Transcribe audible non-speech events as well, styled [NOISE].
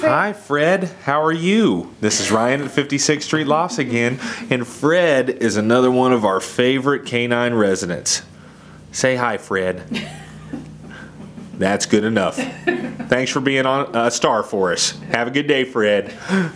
Fred. Hi, Fred. How are you? This is Ryan at 56th Street Lofts again, and Fred is another one of our favorite canine residents. Say hi, Fred. [LAUGHS] That's good enough. Thanks for being on a star for us. Have a good day, Fred. [LAUGHS]